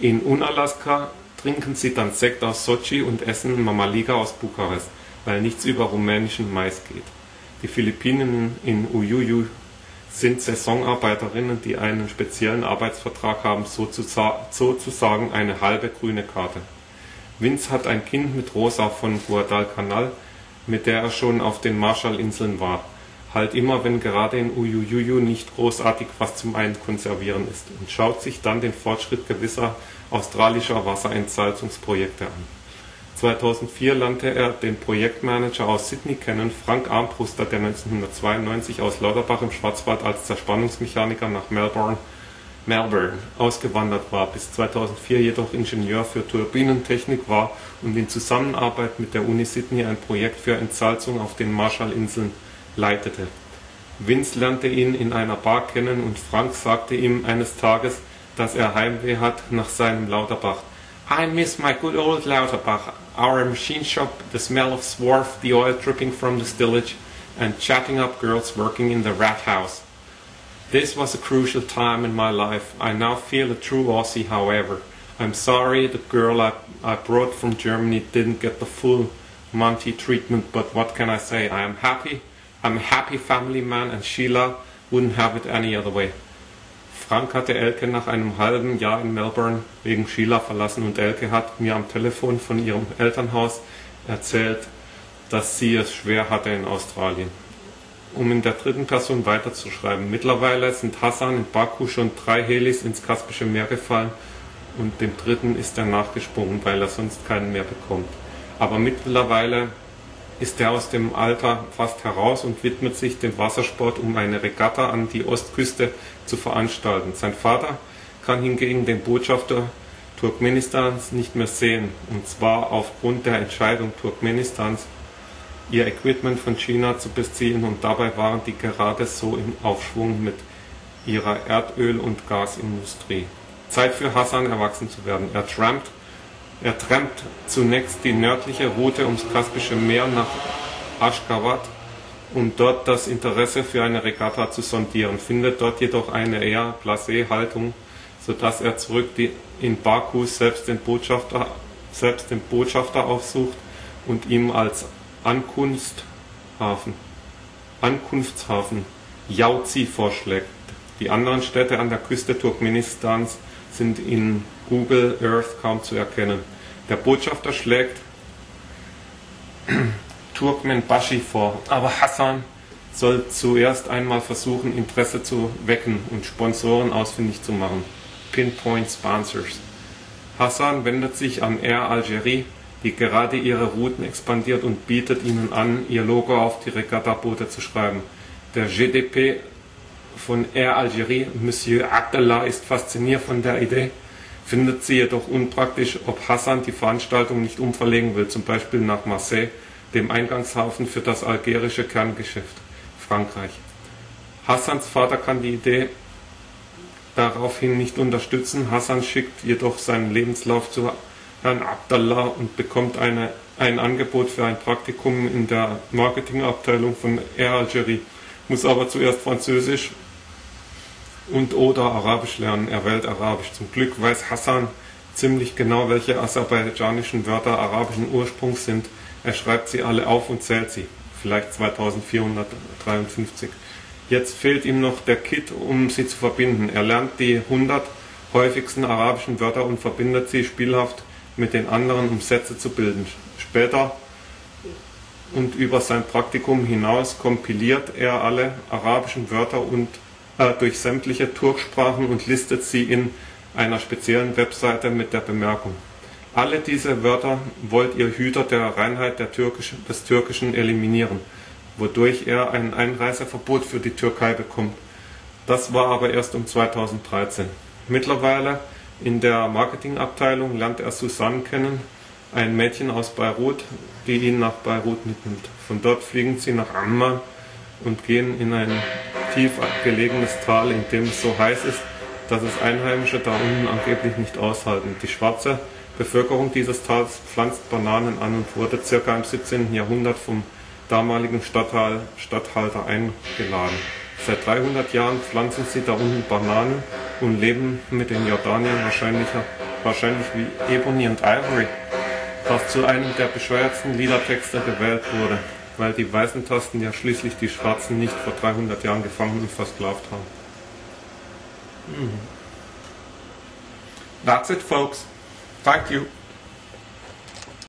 In Unalaska trinken sie dann Sekt aus Sochi und essen Mamaliga aus Bukarest, weil nichts über rumänischen Mais geht. Die Philippinen in Uyuyu sind Saisonarbeiterinnen, die einen speziellen Arbeitsvertrag haben, sozusagen eine halbe grüne Karte. Vince hat ein Kind mit Rosa von Guadalcanal, mit der er schon auf den Marshallinseln war. Halt immer, wenn gerade in Uyuyuyu nicht großartig was zum Einkonservieren ist und schaut sich dann den Fortschritt gewisser australischer Wasserentsalzungsprojekte an. 2004 lernte er den Projektmanager aus Sydney kennen, Frank Armbruster, der 1992 aus Lauterbach im Schwarzwald als Zerspannungsmechaniker nach Melbourne Melbourne ausgewandert war, bis 2004 jedoch Ingenieur für Turbinentechnik war und in Zusammenarbeit mit der Uni Sydney ein Projekt für Entsalzung auf den Marshallinseln leitete. Vince lernte ihn in einer Bar kennen und Frank sagte ihm eines Tages, dass er Heimweh hat nach seinem Lauterbach. I miss my good old Lauterbach, our machine shop, the smell of swarf, the oil dripping from the stillage, and chatting up girls working in the rat house. This was a crucial time in my life. I now feel a true Aussie, however. I'm sorry the girl I, I brought from Germany didn't get the full Monty treatment, but what can I say? I am happy. I'm a happy family man and Sheila wouldn't have it any other way. Frank hatte Elke nach einem halben Jahr in Melbourne wegen Sheila verlassen und Elke hat mir am Telefon von ihrem Elternhaus erzählt, dass sie es schwer hatte in Australien um in der dritten Person weiterzuschreiben. Mittlerweile sind Hassan in Baku schon drei Helis ins Kaspische Meer gefallen und dem dritten ist er nachgesprungen, weil er sonst keinen mehr bekommt. Aber mittlerweile ist er aus dem Alter fast heraus und widmet sich dem Wassersport, um eine Regatta an die Ostküste zu veranstalten. Sein Vater kann hingegen den Botschafter Turkmenistans nicht mehr sehen, und zwar aufgrund der Entscheidung Turkmenistans, ihr Equipment von China zu beziehen und dabei waren die gerade so im Aufschwung mit ihrer Erdöl- und Gasindustrie. Zeit für Hassan erwachsen zu werden. Er trampt, er trampt zunächst die nördliche Route ums Kaspische Meer nach Aschgabat, um dort das Interesse für eine Regatta zu sondieren, findet dort jedoch eine eher blasé Haltung, sodass er zurück in Baku selbst den Botschafter, selbst den Botschafter aufsucht und ihm als Ankunftshafen, Ankunftshafen Yauzi vorschlägt. Die anderen Städte an der Küste Turkmenistans sind in Google Earth kaum zu erkennen. Der Botschafter schlägt Turkmenbashi vor, aber Hassan soll zuerst einmal versuchen, Interesse zu wecken und Sponsoren ausfindig zu machen. Pinpoint Sponsors. Hassan wendet sich an Air Algerie, die gerade ihre Routen expandiert und bietet ihnen an, ihr Logo auf die Regattaboote zu schreiben. Der GDP von Air Algérie, Monsieur Abdallah, ist fasziniert von der Idee, findet sie jedoch unpraktisch, ob Hassan die Veranstaltung nicht umverlegen will, zum Beispiel nach Marseille, dem Eingangshafen für das algerische Kerngeschäft, Frankreich. Hassans Vater kann die Idee daraufhin nicht unterstützen. Hassan schickt jedoch seinen Lebenslauf zu Herrn Abdallah und bekommt ein Angebot für ein Praktikum in der Marketingabteilung von Air Algerie, muss aber zuerst Französisch und oder Arabisch lernen. Er wählt Arabisch. Zum Glück weiß Hassan ziemlich genau, welche aserbaidschanischen Wörter arabischen Ursprungs sind. Er schreibt sie alle auf und zählt sie. Vielleicht 2453. Jetzt fehlt ihm noch der Kit, um sie zu verbinden. Er lernt die 100 häufigsten arabischen Wörter und verbindet sie spielhaft mit den anderen, um Sätze zu bilden. Später und über sein Praktikum hinaus kompiliert er alle arabischen Wörter und durch sämtliche Turksprachen und listet sie in einer speziellen Webseite mit der Bemerkung. Alle diese Wörter wollt ihr Hüter der Reinheit der Türkischen, des Türkischen eliminieren, wodurch er ein Einreiseverbot für die Türkei bekommt. Das war aber erst um 2013. Mittlerweile in der Marketingabteilung lernt er Susanne kennen, ein Mädchen aus Beirut, die ihn nach Beirut mitnimmt. Von dort fliegen sie nach Amman und gehen in ein tief gelegenes Tal, in dem es so heiß ist, dass es Einheimische da unten angeblich nicht aushalten. Die schwarze Bevölkerung dieses Tals pflanzt Bananen an und wurde ca. im 17. Jahrhundert vom damaligen Statthalter eingeladen. Seit 300 Jahren pflanzen sie da unten Bananen und leben mit den Jordaniern wahrscheinlich wahrscheinlich wie Ebony and Ivory, was zu einem der bescheuertsten Liedertexte gewählt wurde, weil die weißen Tasten ja schließlich die Schwarzen nicht vor 300 Jahren gefangen und versklavt haben. That's it, folks. Thank you.